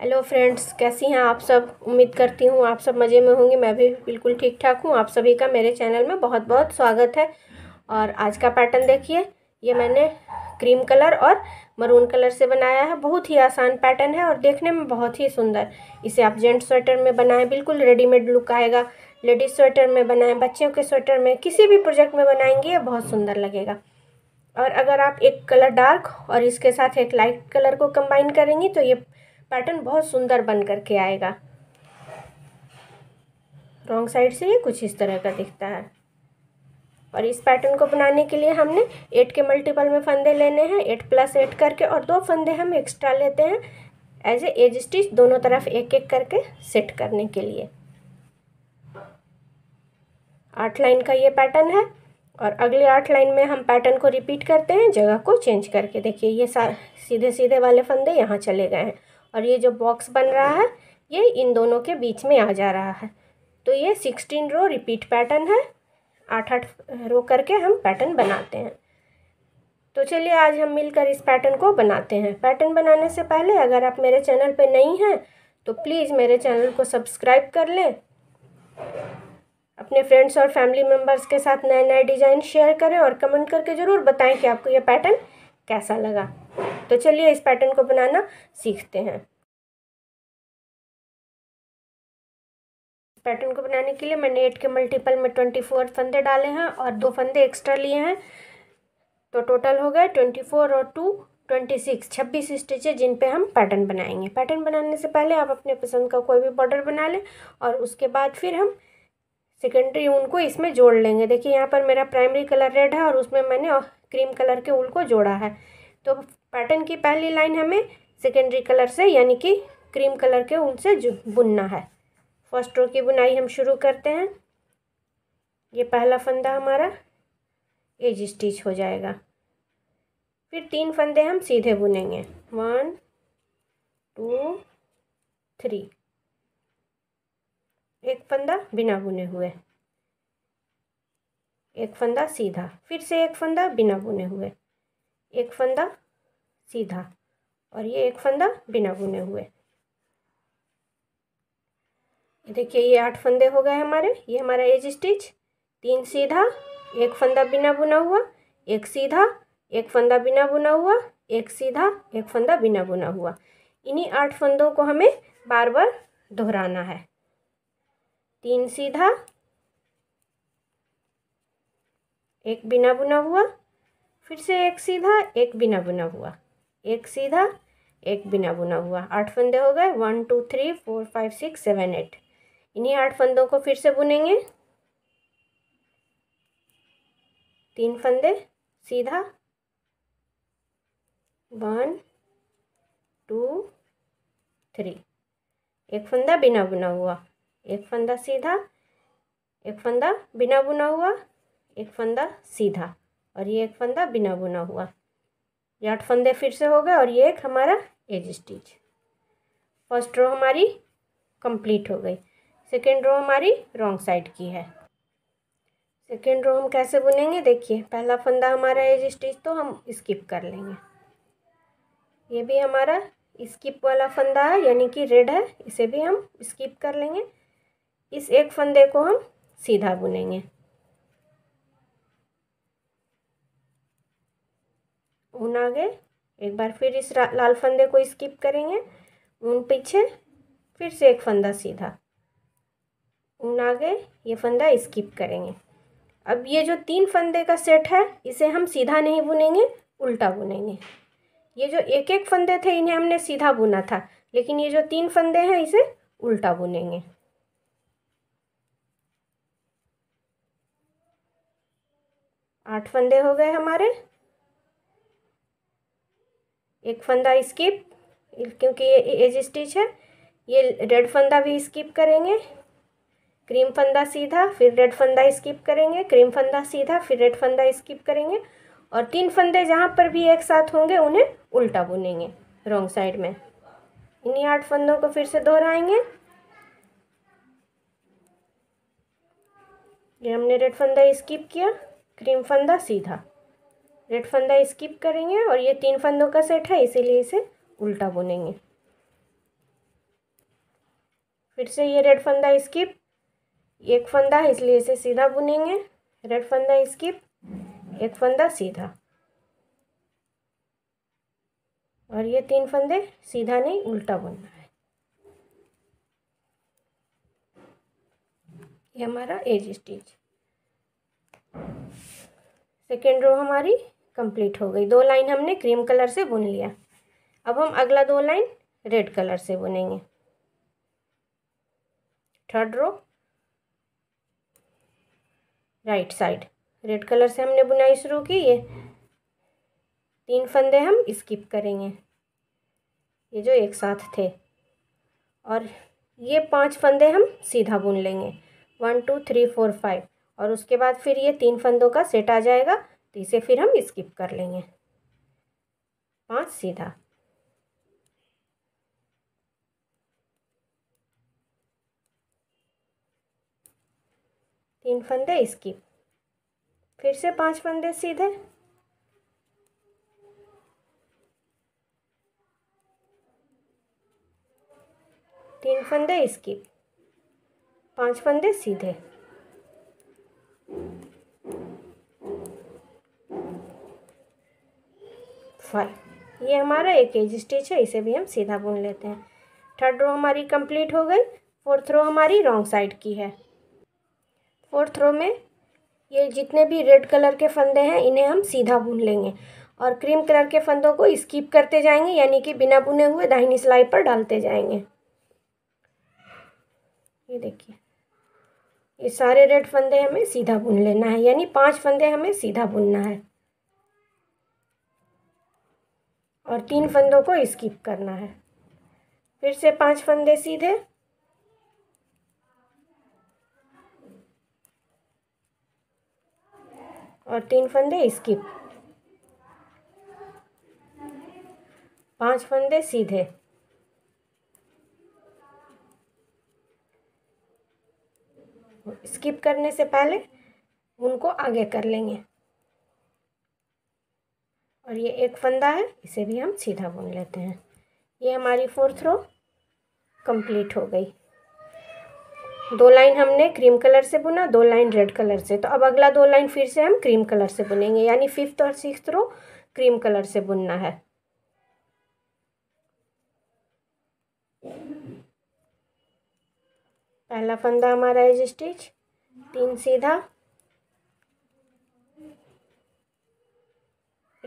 Hello friends कैसी हैं आप सब? उम्मीद करती हूँ आप सब मज़े में होंगे। मैं भी बिल्कुल ठीक ठाक हूँ। आप सभी का मेरे चैनल में बहुत बहुत स्वागत है। और आज का पैटर्न देखिए। ये मैंने क्रीम कलर और मरून कलर से बनाया है। बहुत ही आसान पैटर्न है और देखने में बहुत ही सुंदर। इसे आप जेंट स्वेटर में बनाएँ। बिल्कुल रेडीमेड लुक आएगा। लेडीज़ स्वेटर में बनाएँ, बच्चों के स्वेटर में, किसी भी प्रोजेक्ट में बनाएँगे, ये बहुत सुंदर लगेगा। और अगर आप एक कलर डार्क और इसके साथ एक लाइट कलर को कंबाइन करेंगी तो ये पैटर्न बहुत सुंदर बन करके आएगा। रॉन्ग साइड से ये कुछ इस तरह का दिखता है। और इस पैटर्न को बनाने के लिए हमने एट के मल्टीपल में फंदे लेने हैं एट प्लस एट करके और दो फंदे हम एक्स्ट्रा लेते हैं एज ए एज स्टिच दोनों तरफ़ एक एक करके सेट करने के लिए। आठ लाइन का ये पैटर्न है और अगले आठ लाइन में हम पैटर्न को रिपीट करते हैं, जगह को चेंज करके। देखिए, ये सीधे सीधे वाले फंदे यहाँ चले गए हैं। और ये जो बॉक्स बन रहा है, ये इन दोनों के बीच में आ जा रहा है। तो ये सिक्सटीन रो रिपीट पैटर्न है। आठ आठ रो करके हम पैटर्न बनाते हैं। तो चलिए आज हम मिलकर इस पैटर्न को बनाते हैं। पैटर्न बनाने से पहले अगर आप मेरे चैनल पर नहीं हैं तो प्लीज़ मेरे चैनल को सब्सक्राइब कर लें। अपने फ्रेंड्स और फैमिली मेंबर्स के साथ नए नए डिज़ाइन शेयर करें और कमेंट करके ज़रूर बताएँ कि आपको ये पैटर्न कैसा लगा। तो चलिए इस पैटर्न को बनाना सीखते हैं। पैटर्न को बनाने के लिए मैंने एट के मल्टीपल में ट्वेंटी फोर फंदे डाले हैं और दो फंदे एक्स्ट्रा लिए हैं। तो टोटल हो गए ट्वेंटी फोर और टू ट्वेंटी सिक्स छब्बीस स्टिचेज जिन पे हम पैटर्न बनाएँगे। पैटर्न बनाने से पहले आप अपने पसंद का कोई भी बॉर्डर बना लें और उसके बाद फिर हम सेकेंडरी ऊन को इसमें जोड़ लेंगे। देखिए यहाँ पर मेरा प्राइमरी कलर रेड है और उसमें मैंने क्रीम कलर के ऊल को जोड़ा है। तो पैटर्न की पहली लाइन हमें सेकेंडरी कलर से, यानी कि क्रीम कलर के ऊन से बुनना है। फ़र्स्ट रो की बुनाई हम शुरू करते हैं। ये पहला फंदा हमारा एज स्टिच हो जाएगा। फिर तीन फंदे हम सीधे बुनेंगे। वन टू थ्री एक फंदा बिना बुने हुए। एक फंदा सीधा। फिर से एक फंदा बिना बुने हुए। एक फंदा सीधा। और ये एक फंदा बिना बुने हुए। देखिए, ये आठ फंदे हो गए हमारे। ये हमारा एज स्टिच तीन सीधा, एक फंदा बिना बुना हुआ, एक सीधा, एक फंदा बिना बुना हुआ, एक सीधा, एक फंदा बिना बुना हुआ। इन्हीं आठ फंदों को हमें बार बार दोहराना है। तीन सीधा, एक बिना बुना हुआ, फिर से एक सीधा, एक बिना बुना हुआ। एक सीधा, एक बिना बुना हुआ। आठ फंदे हो गए। One, two, three, four, five, six, seven, eight. इन्हीं आठ फंदों को फिर से बुनेंगे। तीन फंदे, सीधा। One, two, three. एक फंदा बिना बुना हुआ। एक फंदा सीधा। एक फंदा बिना बुना हुआ। एक फंदा सीधा। और ये एक फंदा बिना बुना हुआ। आठ फंदे फिर से हो गए और ये एक हमारा एज स्टिच फ़र्स्ट रो हमारी कंप्लीट हो गई। सेकेंड रो हमारी रॉन्ग साइड की है। सेकेंड रो हम कैसे बुनेंगे? देखिए, पहला फंदा हमारा एज स्टिच तो हम स्किप कर लेंगे। ये भी हमारा स्किप वाला फंदा है, यानी कि रेड है, इसे भी हम स्किप कर लेंगे। इस एक फंदे को हम सीधा बुनेंगे। ऊन आगे एक बार फिर इस लाल फंदे को स्किप करेंगे। ऊन पीछे, फिर से एक फंदा सीधा। ऊन आगे ये फंदा स्किप करेंगे। अब ये जो तीन फंदे का सेट है, इसे हम सीधा नहीं बुनेंगे, उल्टा बुनेंगे। ये जो एक एक फंदे थे, इन्हें हमने सीधा बुना था, लेकिन ये जो तीन फंदे हैं, इसे उल्टा बुनेंगे। आठ फंदे हो गए हमारे। एक फंदा स्किप, क्योंकि ये एज स्टिच है, ये रेड फंदा भी स्किप करेंगे, क्रीम फंदा सीधा, फिर रेड फंदा स्किप करेंगे, क्रीम फंदा सीधा, फिर रेड फंदा स्किप करेंगे, और तीन फंदे जहाँ पर भी एक साथ होंगे, उन्हें उल्टा बुनेंगे, रॉन्ग साइड में। इन्हीं आठ फंदों को फिर से दोहराएँगे। ये हमने रेड फंदा स्किप किया, क्रीम फंदा सीधा। रेड फंदा स्किप करेंगे और ये तीन फंदों का सेट है, इसीलिए इसे उल्टा बुनेंगे। फिर से ये रेड फंदा स्किप, एक फंदा है इसलिए इसे सीधा बुनेंगे। रेड फंदा स्किप, एक फंदा सीधा। और ये तीन फंदे सीधा नहीं, उल्टा बुनना है। ये हमारा एज स्टिच। सेकेंड रो हमारी कंप्लीट हो गई। दो लाइन हमने क्रीम कलर से बुन लिया। अब हम अगला दो लाइन रेड कलर से बुनेंगे। Third row right side red colour से हमने बुनाई शुरू की। ये तीन फंदे हम स्किप करेंगे। ये जो एक साथ थे। और ये पाँच फंदे हम सीधा बुन लेंगे। One two three four five और उसके बाद फिर ये तीन फंदों का सेट आ जाएगा। तो इसे फिर हम स्किप कर लेंगे। पाँच सीधा। तीन फंदे स्किप। फिर से पाँच फंदे सीधे। तीन फंदे स्किप। पाँच फंदे सीधे। फाइव। ये हमारा एक एज स्टिच है, इसे भी हम सीधा बुन लेते हैं। थर्ड रो हमारी कंप्लीट हो गई फोर्थ रो हमारी रॉन्ग साइड की है। फोर्थ रो में ये जितने भी रेड कलर के फंदे हैं, इन्हें हम सीधा बुन लेंगे। और क्रीम कलर के फंदों को स्किप करते जाएँगे, यानी कि बिना बुने हुए दाहिनी सिलाई पर डालते जाएँगे। ये देखिए, ये सारे रेड फंदे हमें सीधा बुन लेना है, यानी पाँच फंदे हमें सीधा बुनना है। और तीन फंदों को स्किप करना है। फिर से पाँच फंदे सीधे। और तीन फंदे स्किप। पाँच फंदे सीधे। स्किप करने से पहले उनको आगे कर लेंगे। और ये एक फंदा है, इसे भी हम सीधा बुन लेते हैं। ये हमारी फोर्थ रो कंप्लीट हो गई। दो लाइन हमने क्रीम कलर से बुना, दो लाइन रेड कलर से। तो अब अगला दो लाइन फिर से हम क्रीम कलर से बुनेंगे, यानी फिफ्थ और सिक्स रो क्रीम कलर से बुनना है। पहला फंदा हमारा है स्टिच तीन सीधा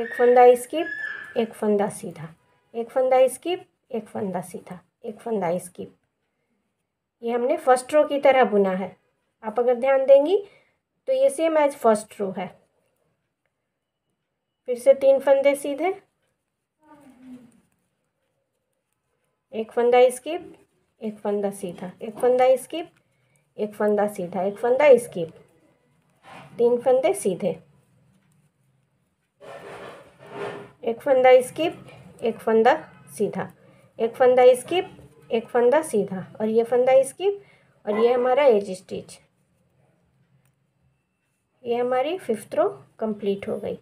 एक फंदा स्किप एक फंदा सीधा एक फंदा स्किप एक फंदा सीधा एक फंदा स्किप ये हमने फ़र्स्ट रो की तरह बुना है आप अगर ध्यान देंगी तो ये सेम एज फ़र्स्ट रो है फिर से तीन फंदे सीधे एक फंदा स्किप एक फंदा सीधा एक फंदा स्किप एक फंदा सीधा एक फंदा स्किप तीन फंदे सीधे एक फंदा स्किप, एक फंदा सीधा। एक फंदा स्किप, एक फंदा सीधा। और ये फंदा स्किप, और ये हमारा एज स्टिच ये हमारी फिफ्थ रो कंप्लीट हो गई।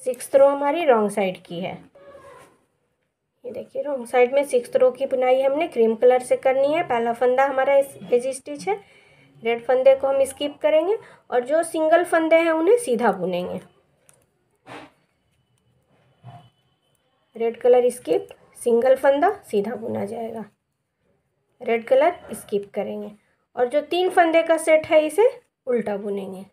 सिक्स रो हमारी रॉन्ग साइड की है। ये देखिए रॉन्ग साइड में सिक्स रो की बुनाई हमने क्रीम कलर से करनी है। पहला फंदा हमारा एज स्टिच है। रेड फंदे को हम स्किप करेंगे और जो सिंगल फंदे हैं उन्हें सीधा बुनेंगे। रेड कलर स्किप सिंगल फंदा, सीधा बुना जाएगा। रेड कलर स्किप करेंगे। और जो तीन फंदे का सेट है, इसे उल्टा बुनेंगे।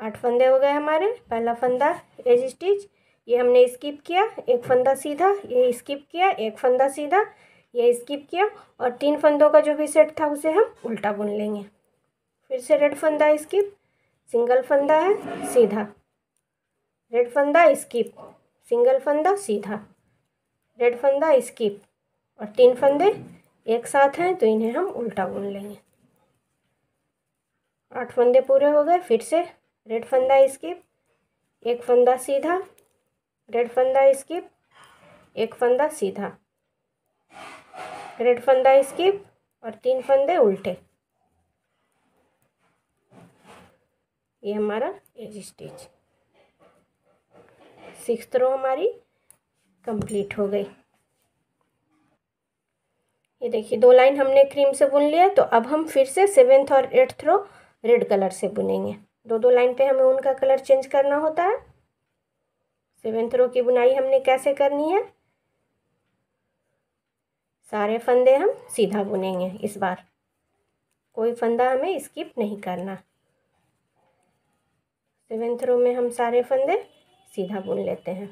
आठ फंदे हो गए हमारे। पहला फंदा एज स्टिच ये हमने स्किप किया। एक फंदा सीधा, ये स्किप किया। एक फंदा सीधा, ये स्किप किया। और तीन फंदों का जो भी सेट था, उसे हम उल्टा बुन लेंगे। फिर से रेड फंदा स्किप सिंगल फंदा है, सीधा। रेड फंदा, स्किप। सिंगल फंदा, सीधा। रेड फंदा, स्किप। और तीन फंदे एक साथ हैं तो इन्हें हम उल्टा बुन लेंगे। आठ फंदे पूरे हो गए, फिर से रेड फंदा, स्किप। एक फंदा, सीधा। रेड फंदा, स्किप। एक फंदा, सीधा। रेड फंदा, स्किप। और तीन फंदे उल्टे। ये हमारा एज स्टिच सिक्स रो हमारी कंप्लीट हो गई। ये देखिए, दो लाइन हमने क्रीम से बुन लिया तो अब हम फिर से सेवेंथ और एट्थ रो रेड कलर से बुनेंगे। दो दो लाइन पे हमें उनका कलर चेंज करना होता है। सेवेंथ रो की बुनाई हमने कैसे करनी है? सारे फंदे हम सीधा बुनेंगे इस बार। कोई फंदा हमें स्किप नहीं करना। सेवेंथ रो में हम सारे फंदे सीधा बुन लेते हैं।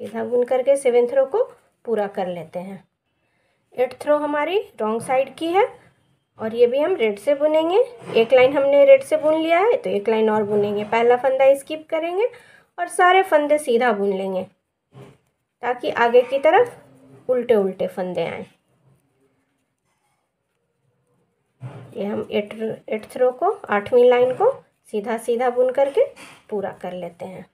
सीधा बुन करके सेवेंथ रो को पूरा कर लेते हैं। एट्थ रो हमारी रॉन्ग साइड की है और ये भी हम रेड से बुनेंगे। एक लाइन हमने रेड से बुन लिया है तो एक लाइन और बुनेंगे। पहला फंदा स्किप करेंगे और सारे फंदे सीधा बुन लेंगे ताकि आगे की तरफ़ उल्टे उल्टे फंदे आए। ये हम एट एट्थ रो को, आठवीं लाइन को सीधा सीधा बुन करके पूरा कर लेते हैं।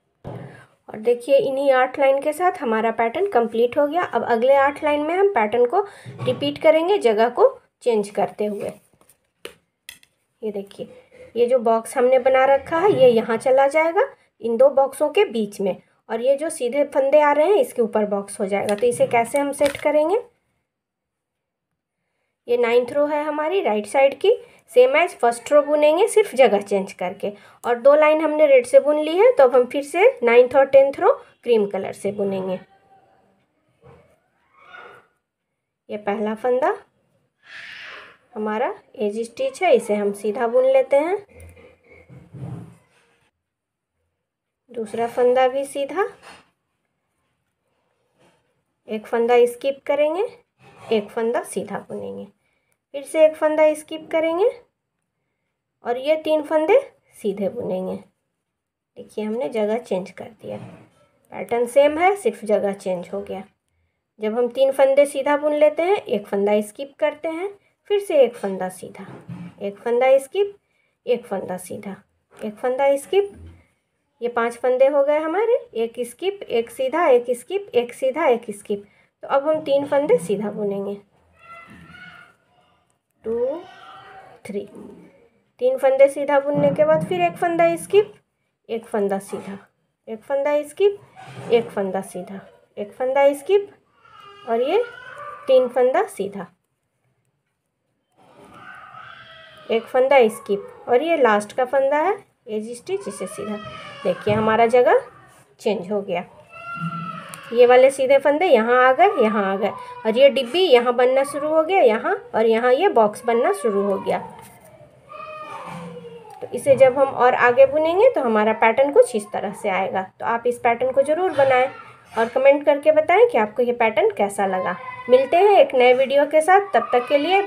और देखिए, इन्हीं आठ लाइन के साथ हमारा पैटर्न कंप्लीट हो गया। अब अगले आठ लाइन में हम पैटर्न को रिपीट करेंगे जगह को चेंज करते हुए। ये देखिए, ये जो बॉक्स हमने बना रखा है, ये यहाँ चला जाएगा, इन दो बॉक्सों के बीच में। और ये जो सीधे फंदे आ रहे हैं, इसके ऊपर बॉक्स हो जाएगा। तो इसे कैसे हम सेट करेंगे? ये नाइन्थ रो है हमारी राइट साइड की। सेम एज फ़र्स्ट रो बुनेंगे, सिर्फ़ जगह चेंज करके। और दो लाइन हमने रेड से बुन ली है तो अब हम फिर से नाइन्थ और टेंथ रो क्रीम कलर से बुनेंगे। ये पहला फंदा, हमारा एज स्टिच है, इसे हम सीधा बुन लेते हैं। दूसरा फंदा भी सीधा। एक फंदा स्किप करेंगे, एक फंदा सीधा बुनेंगे। फिर से एक फंदा स्किप करेंगे और ये तीन फंदे सीधे बुनेंगे। देखिए, हमने जगह चेंज कर दिया। पैटर्न सेम है, सिर्फ़ जगह चेंज हो गया। जब हम तीन फंदे सीधा बुन लेते हैं, एक फंदा स्किप करते हैं, फिर से एक फंदा सीधा। एक फंदा स्किप, एक फंदा सीधा। एक फंदा स्किप, ये पाँच फंदे हो गए हमारे। एक स्किप, एक सीधा, एक स्किप, एक सीधा, एक स्किप। तो अब हम तीन फंदे सीधा बुनेंगे। टू थ्री तीन फंदे सीधा बुनने के बाद फिर एक फंदा स्किप एक फंदा सीधा। एक फंदा स्किप एक फंदा सीधा। एक फंदा स्किप और ये तीन फंदा सीधा। एक फंदा स्किप और ये लास्ट का फंदा है एज स्टिच इसे सीधा। देखिए हमारा जगह चेंज हो गया। ये वाले सीधे फंदे यहाँ आ गए, यहाँ आ गए। और ये डिब्बी यहाँ बनना शुरू हो गया, यहाँ, और यहाँ ये बॉक्स बनना शुरू हो गया। तो इसे जब हम और आगे बुनेंगे तो हमारा पैटर्न कुछ इस तरह से आएगा। तो आप इस पैटर्न को ज़रूर बनाएँ और कमेंट करके बताएँ कि आपको ये पैटर्न कैसा लगा। मिलते हैं एक नए वीडियो के साथ, तब तक के लिए